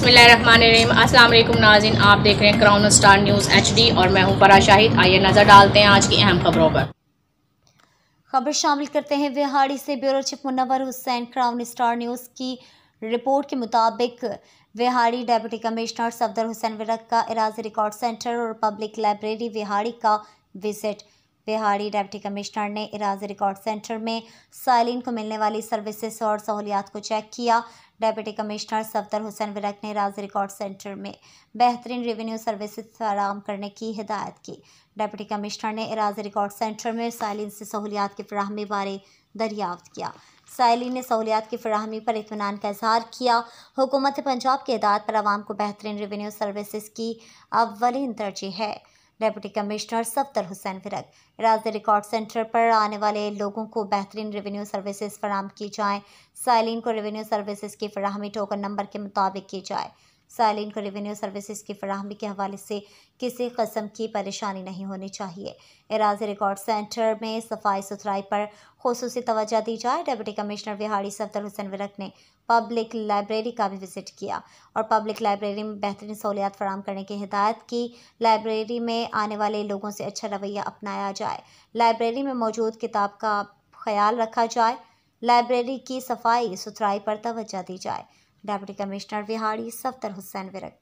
अस्सलाम वालेकुम नाजिन आप देख रहे हैं क्राउन स्टार न्यूज़ एचडी और मैं हूँ फरा शाहिद। आइए नज़र डालते हैं आज की अहम खबरों पर। खबर शामिल करते हैं विहाड़ी से bureau chief Munawar Hussain Crown Star News की रिपोर्ट के मुताबिक विहाड़ी डेप्यूटी कमिश्नर सफदर हुसैन विरक का इराज रिकॉर्ड सेंटर और पब्लिक लाइब्रेरी विहाड़ी का विज़िट। बिहाड़ी डेप्टी कमिश्नर ने इराज रिकॉर्ड सेंटर में साइलिन को मिलने वाली सर्विसेज़ और सहूलियात को चेक किया। डेप्यूटी कमिश्नर सफदर हुसैन विरक ने इराज रिकॉर्ड सेंटर में बेहतरीन रेवेन्यू सर्विसेज़ फराम करने की हिदायत की। डेप्यूटी कमिश्नर ने इराज रिकॉर्ड सेंटर में साइलिन से सहूलियात की फ्राहमी बारे दरियाफ्त किया। साइलिन ने सहूलियात की फ्राहमी पर इतमान का इजहार किया। हुकूमत पंजाब की हिदायत पर आवाम को बेहतरीन रेवेन्यू सर्विसेज़ की अवलिन तरजीह है। डेप्यूटी कमिश्नर सफ्तर हुसैन फिरक राज रिकॉर्ड सेंटर पर आने वाले लोगों को बेहतरीन रेवेन्यू सर्विसेज़ फराम की जाएँ। साइलिन को रेवेन्यू सर्विसेज़ की फराहमी टोकन नंबर के मुताबिक की जाए। साइलिन को रेवेन्यू सर्विसेज़ की फराहमी के हवाले से किसी कस्म की परेशानी नहीं होनी चाहिए। एराज रिकॉर्ड सेंटर में सफ़ाई सुथराई पर खसूस तोज्जा दी जाए। डिप्टी कमिश्नर बिहाड़ी सफदर हुसैन विरक ने पब्लिक लाइब्रेरी का भी विज़िट किया और पब्लिक लाइब्रेरी में बेहतरीन सहूलियात फराम करने की हिदायत की। लाइब्रेरी में आने वाले लोगों से अच्छा रवैया अपनाया जाए। लाइब्रेरी में मौजूद किताब का ख्याल रखा जाए। लाइब्रेरी की सफ़ाई सुथराई पर तोज्जा दी जाए। Deputy commissioner Vehari Safdar Hussain Virk